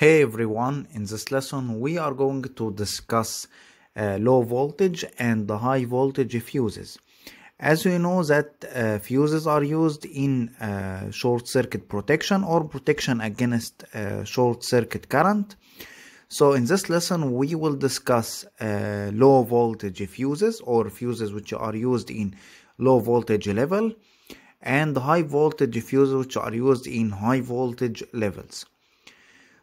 Hey everyone, in this lesson we are going to discuss uh, low voltage and the high voltage fuses. As we know that uh, fuses are used in uh, short circuit protection or protection against uh, short circuit current. So in this lesson we will discuss uh, low voltage fuses or fuses which are used in low voltage level and high voltage fuses which are used in high voltage levels.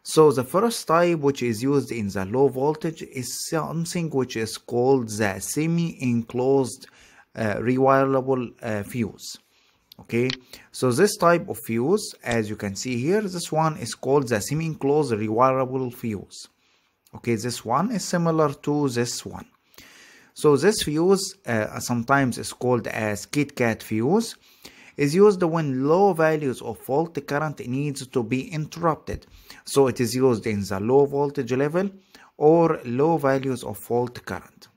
So the first type which is used in the low voltage is something which is called the semi-enclosed uh, rewirable uh, fuse. Okay, so this type of fuse, as you can see here, this one is called the semi-enclosed rewirable fuse. Okay, this one is similar to this one. So this fuse uh, sometimes is called as KitKat fuse is used when low values of fault current needs to be interrupted. So it is used in the low voltage level or low values of fault current.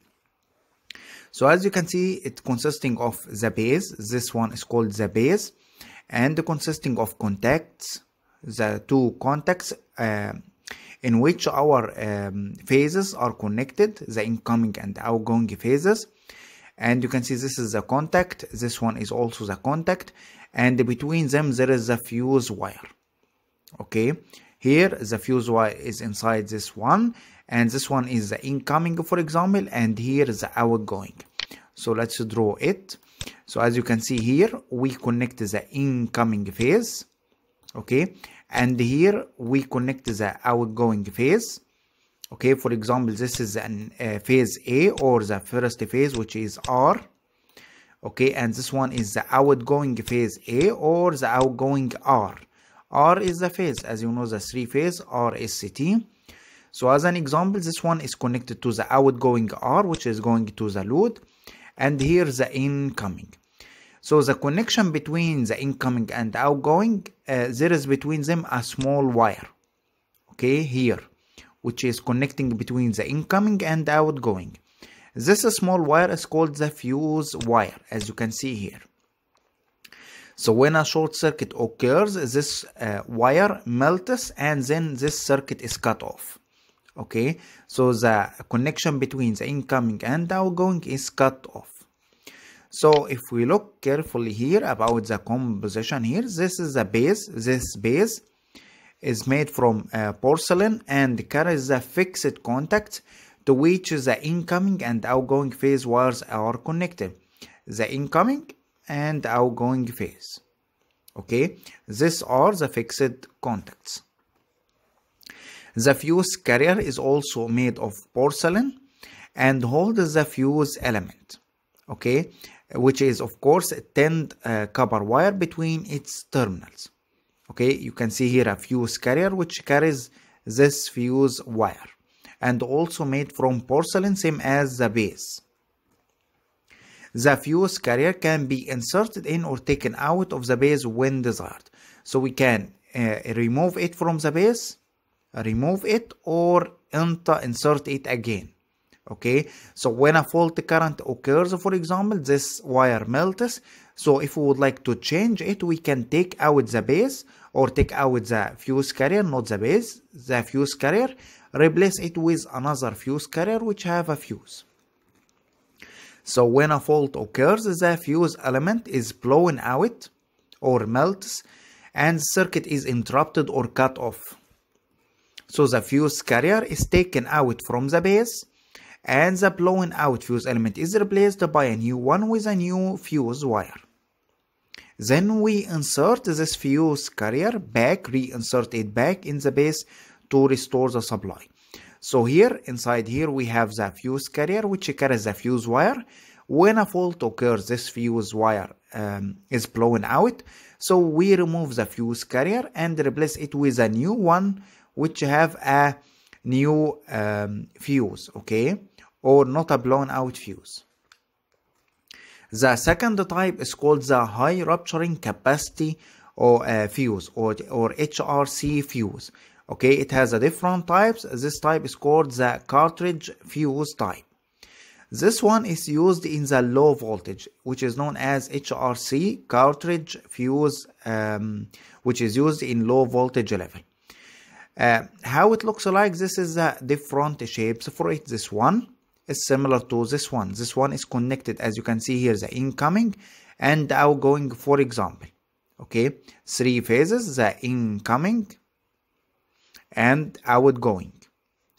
So as you can see, it consisting of the base. This one is called the base and consisting of contacts, the two contacts uh, in which our um, phases are connected, the incoming and outgoing phases and you can see this is the contact. This one is also the contact. And between them there is a fuse wire. Okay? Here the fuse wire is inside this one. And this one is the incoming for example. And here is the outgoing. So let's draw it. So as you can see here we connect the incoming phase. Okay? And here we connect the outgoing phase okay for example this is an uh, phase a or the first phase which is r. Okay and this one is the outgoing phase a or the outgoing r. R is the phase as you know the three phase r is ct so as an example this one is connected to the outgoing r which is going to the load and here the incoming. So the connection between the incoming and outgoing uh, there is between them a small wire. Okay here which is connecting between the incoming and outgoing. This small wire is called the fuse wire as you can see here. So when a short circuit occurs, this uh, wire melts and then this circuit is cut off. Okay, so the connection between the incoming and outgoing is cut off. So if we look carefully here about the composition here, this is the base, this base is made from uh, porcelain and carries a fixed contact to which the incoming and outgoing phase wires are connected. The incoming and outgoing phase. Okay, these are the fixed contacts. The fuse carrier is also made of porcelain and holds the fuse element. Okay, which is of course a tinned uh, copper wire between its terminals okay you can see here a fuse carrier which carries this fuse wire and also made from porcelain same as the base. The fuse carrier can be inserted in or taken out of the base when desired. So we can uh, remove it from the base remove it or enter insert it again. Okay so when a fault current occurs for example this wire melts so if we would like to change it we can take out the base or take out the fuse carrier not the base the fuse carrier replace it with another fuse carrier which have a fuse. So when a fault occurs the fuse element is blown out or melts and circuit is interrupted or cut off. So the fuse carrier is taken out from the base and the blown out fuse element is replaced by a new one with a new fuse wire then we insert this fuse carrier back, reinsert it back in the base to restore the supply. So here, inside here, we have the fuse carrier, which carries the fuse wire. When a fault occurs, this fuse wire um, is blown out. So we remove the fuse carrier and replace it with a new one, which have a new um, fuse, okay? Or not a blown out fuse. The second type is called the high rupturing capacity or uh, fuse or, or HRC fuse. Okay, it has a different types. This type is called the cartridge fuse type. This one is used in the low voltage, which is known as HRC cartridge fuse, um, which is used in low voltage level. uh, how it looks like this is the different shapes for it this one is similar to this one. This one is connected as you can see here the incoming and outgoing for example. Okay three phases the incoming and outgoing.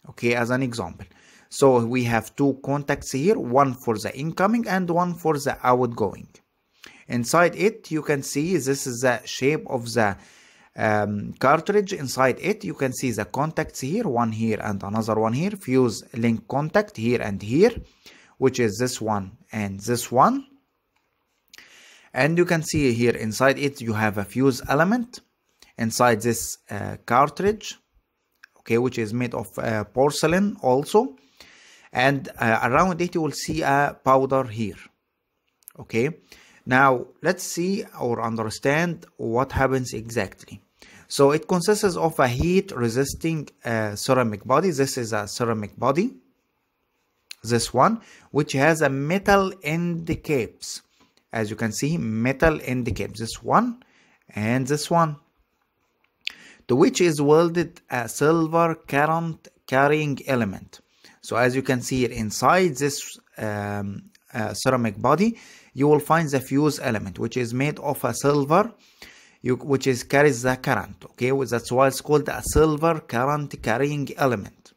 Okay as an example. So we have two contacts here one for the incoming and one for the outgoing. Inside it you can see this is the shape of the um, cartridge inside it you can see the contacts here one here and another one here. Fuse link contact here and here which is this one and this one. And you can see here inside it you have a fuse element inside this uh, cartridge okay which is made of uh, porcelain also. And uh, around it you will see a powder here okay now let's see or understand what happens exactly. So it consists of a heat resisting uh, ceramic body. This is a ceramic body. This one which has a metal end caps as you can see metal end caps this one and this one. To which is welded a silver current carrying element. So as you can see here inside this um, uh, ceramic body you will find the fuse element which is made of a silver you, which is carries the current okay? That's why it's called a silver current carrying element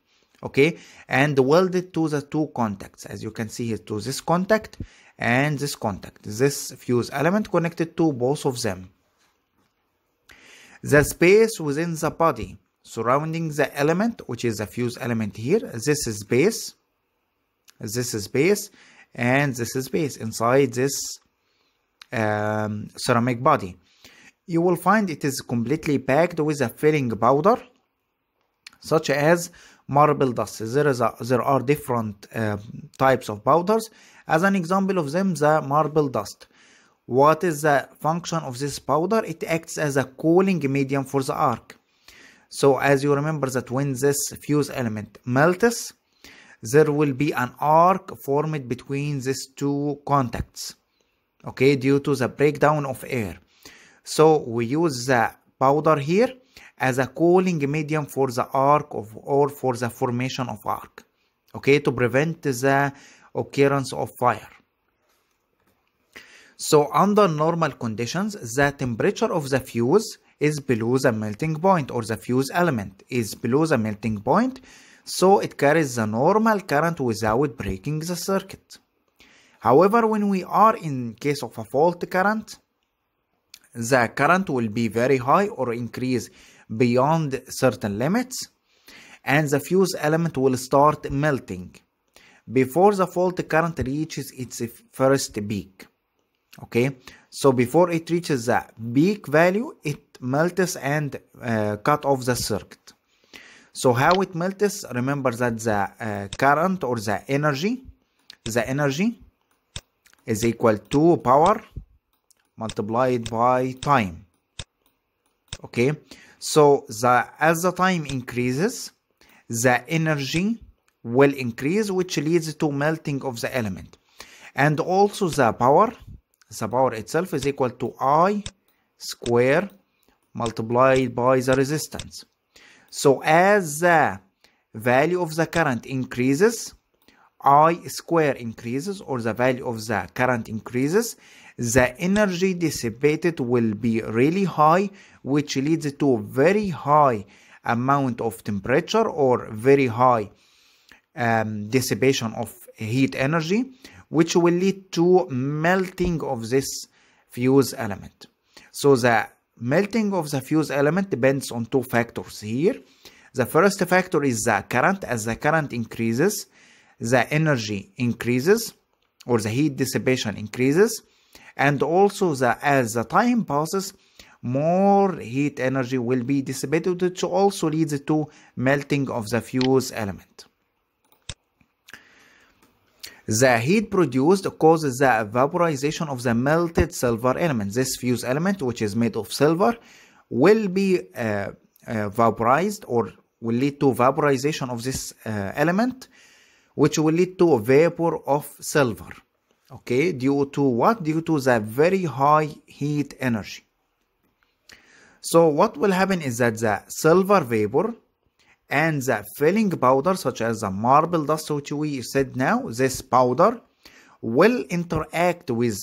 okay? And welded to the two contacts. As you can see here to this contact and this contact. This fuse element connected to both of them. The space within the body surrounding the element which is the fuse element here this is base. This is base and this is base. Inside this um, ceramic body. You will find it is completely packed with a filling powder such as marble dust. There is a, there are different uh, types of powders. As an example of them the marble dust. What is the function of this powder? It acts as a cooling medium for the arc. So as you remember that when this fuse element melts there will be an arc formed between these two contacts okay due to the breakdown of air. So we use the powder here as a cooling medium for the arc of or for the formation of arc okay to prevent the occurrence of fire. So under normal conditions the temperature of the fuse is below the melting point or the fuse element is below the melting point so it carries the normal current without breaking the circuit. However, when we are in case of a fault current, the current will be very high or increase beyond certain limits and the fuse element will start melting before the fault current reaches its first peak. Okay, so before it reaches the peak value, it melts and uh, cut off the circuit. So how it melts, remember that the uh, current or the energy, the energy is equal to power multiplied by time. Okay, so the as the time increases, the energy will increase, which leads to melting of the element. And also the power, the power itself is equal to I square multiplied by the resistance. So as the value of the current increases, I square increases or the value of the current increases, the energy dissipated will be really high, which leads to very high amount of temperature or very high um, dissipation of heat energy, which will lead to melting of this fuse element. So the melting of the fuse element depends on two factors here. The first factor is the current. As the current increases, the energy increases or the heat dissipation increases. And also the, as the time passes, more heat energy will be dissipated, which also leads to melting of the fuse element. The heat produced causes the vaporization of the melted silver element. This fuse element, which is made of silver, will be uh, uh, vaporized or will lead to vaporization of this uh, element, which will lead to a vapor of silver. Okay, due to what? Due to the very high heat energy. So what will happen is that the silver vapor and the filling powder such as the marble dust which we said now this powder will interact with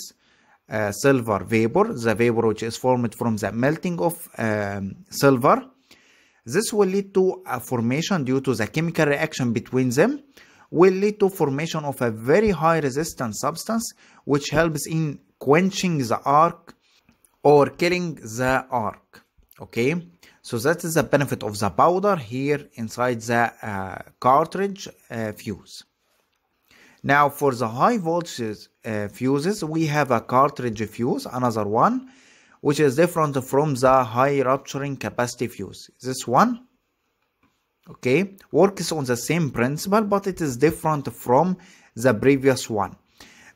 uh, silver vapor the vapor which is formed from the melting of um, silver. This will lead to a formation due to the chemical reaction between them will lead to formation of a very high resistant substance which helps in quenching the arc or killing the arc. Okay so that is the benefit of the powder here inside the uh, cartridge uh, fuse. Now for the high voltage uh, fuses we have a cartridge fuse another one which is different from the high rupturing capacity fuse. This one okay works on the same principle but it is different from the previous one.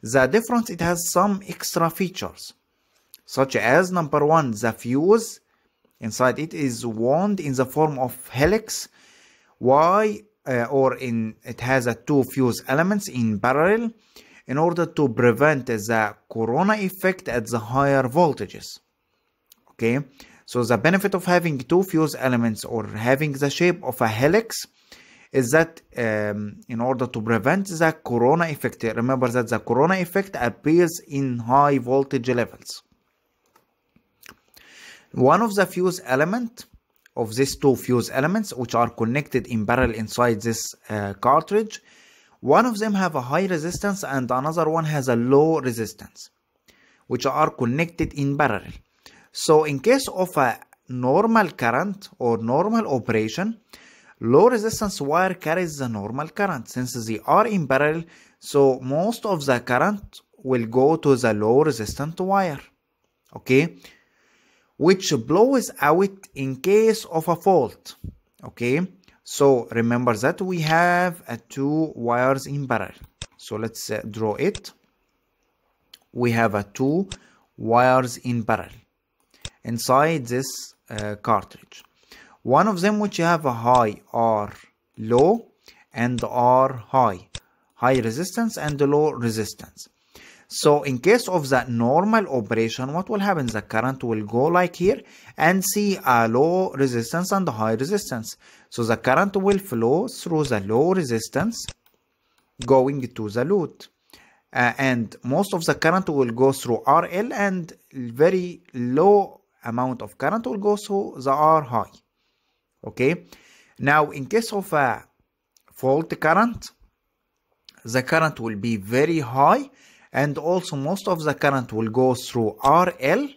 The difference it has some extra features such as number one the fuse inside. It is wound in the form of helix. Why uh, or in it has a two fuse elements in parallel in order to prevent the corona effect at the higher voltages. Okay? So the benefit of having two fuse elements or having the shape of a helix is that um, in order to prevent the corona effect remember that the corona effect appears in high voltage levels one of the fuse element of these two fuse elements which are connected in parallel inside this uh, cartridge one of them have a high resistance and another one has a low resistance which are connected in parallel. So in case of a normal current or normal operation low resistance wire carries the normal current. Since they are in parallel so most of the current will go to the low resistant wire. Okay which blows out in case of a fault. Okay? So remember that we have uh, two wires in parallel. So let's uh, draw it. We have uh, two wires in parallel inside this uh, cartridge. One of them which have a high or low and are high. High resistance and low resistance so in case of the normal operation, what will happen? The current will go like here and see a low resistance and high resistance. So the current will flow through the low resistance going to the load. Uh, and most of the current will go through RL and very low amount of current will go through the R high. Okay. Now in case of a fault current, the current will be very high and also most of the current will go through RL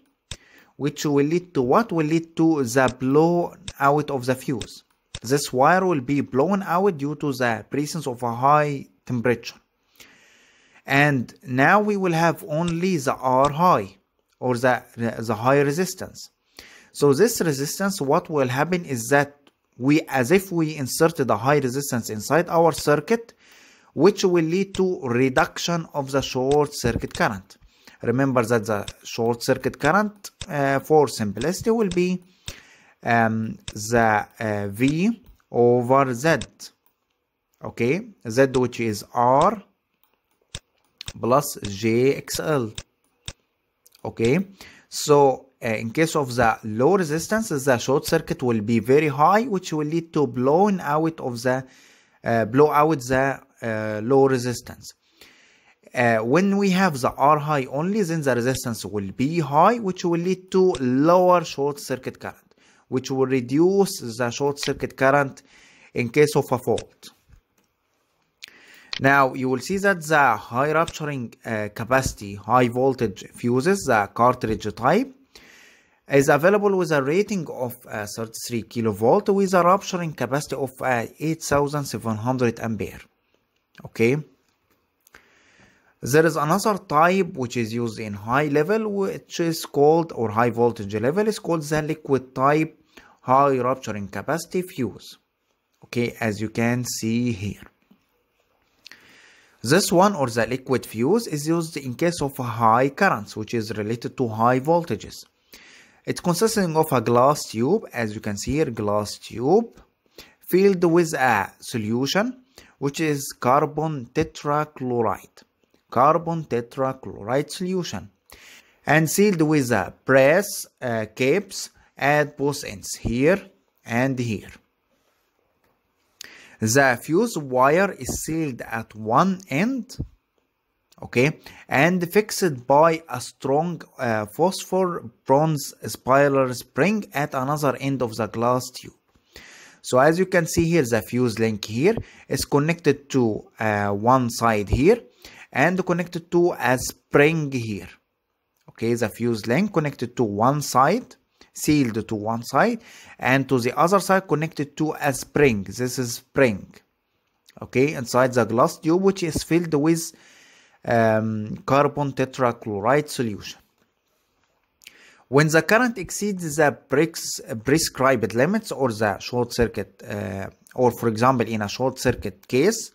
which will lead to what will lead to the blow out of the fuse. This wire will be blown out due to the presence of a high temperature. And now we will have only the R high or the, the high resistance. So this resistance what will happen is that we as if we inserted a high resistance inside our circuit which will lead to reduction of the short circuit current. Remember that the short circuit current uh, for simplicity will be um, the uh, V over Z. Okay, Z which is R plus JXL. Okay, so uh, in case of the low resistance, the short circuit will be very high, which will lead to blowing out of the uh, blow out the low resistance. Uh, when we have the R high only, then the resistance will be high, which will lead to lower short circuit current, which will reduce the short circuit current in case of a fault. Now you will see that the high rupturing uh, capacity, high voltage fuses, the cartridge type, is available with a rating of uh, 33 kilovolt with a rupturing capacity of uh, 8700 ampere okay? There is another type which is used in high level which is called or high voltage level is called the liquid type high rupturing capacity fuse. Okay? As you can see here. This one or the liquid fuse is used in case of high currents which is related to high voltages. It's consisting of a glass tube as you can see here glass tube filled with a solution which is carbon tetrachloride. Carbon tetrachloride solution. And sealed with a brass uh, caps at both ends here and here. The fuse wire is sealed at one end okay and fixed by a strong uh, phosphor bronze spiral spring at another end of the glass tube so as you can see here the fuse link here is connected to uh, one side here and connected to a spring here. Okay the fuse link connected to one side sealed to one side and to the other side connected to a spring. This is spring. Okay inside the glass tube which is filled with um, carbon tetrachloride solution when the current exceeds the prescribed limits or the short circuit uh, or for example in a short circuit case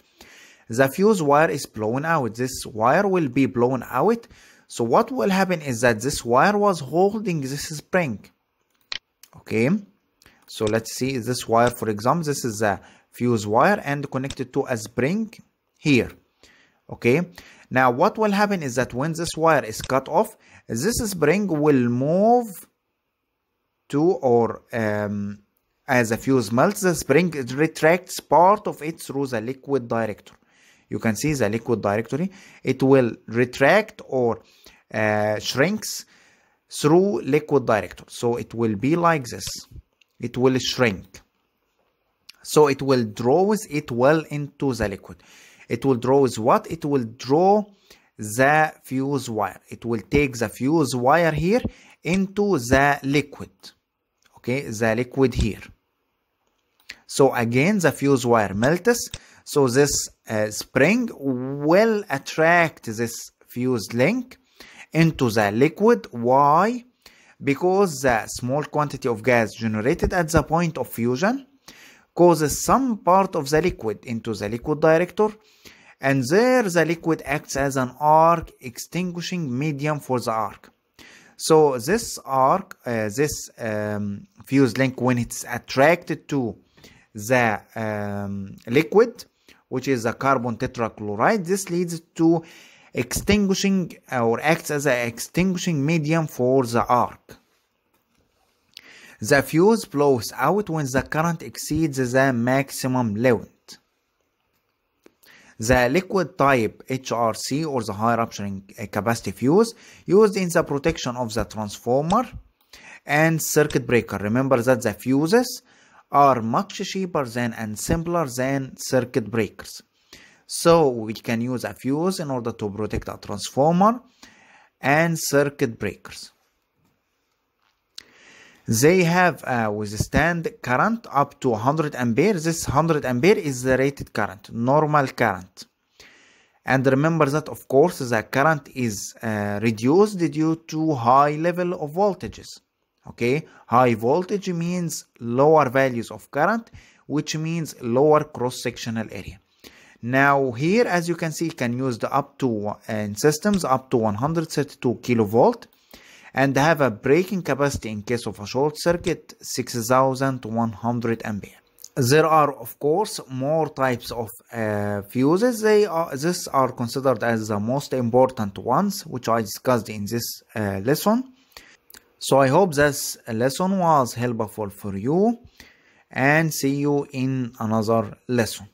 the fuse wire is blown out. This wire will be blown out. So what will happen is that this wire was holding this spring. Okay? So let's see this wire for example this is a fuse wire and connected to a spring here. Okay? Now what will happen is that when this wire is cut off this spring will move to or um, as a fuse melts the spring retracts part of it through the liquid director you can see the liquid director. It will retract or uh, shrinks through liquid director so it will be like this. It will shrink. So it will draw it well into the liquid. It will draw with what? It will draw the fuse wire. It will take the fuse wire here into the liquid. Okay the liquid here. So again the fuse wire melts. So this uh, spring will attract this fuse link into the liquid. Why? Because the small quantity of gas generated at the point of fusion causes some part of the liquid into the liquid director and there the liquid acts as an arc extinguishing medium for the arc. So this arc uh, this um, fuse link when it's attracted to the um, liquid which is a carbon tetrachloride this leads to extinguishing or acts as an extinguishing medium for the arc. The fuse blows out when the current exceeds the maximum limit the liquid type HRC or the high rupturing uh, capacity fuse used in the protection of the transformer and circuit breaker. Remember that the fuses are much cheaper than and simpler than circuit breakers. So we can use a fuse in order to protect a transformer and circuit breakers. They have a withstand current up to 100 ampere. This 100 ampere is the rated current, normal current. And remember that of course the current is uh, reduced due to high level of voltages. Okay, high voltage means lower values of current, which means lower cross-sectional area. Now here, as you can see, you can use the up to uh, in systems up to 132 kilovolt and have a breaking capacity in case of a short circuit 6100 ampere there are of course more types of uh, fuses. They are this are considered as the most important ones which i discussed in this uh, lesson. So i hope this lesson was helpful for you and see you in another lesson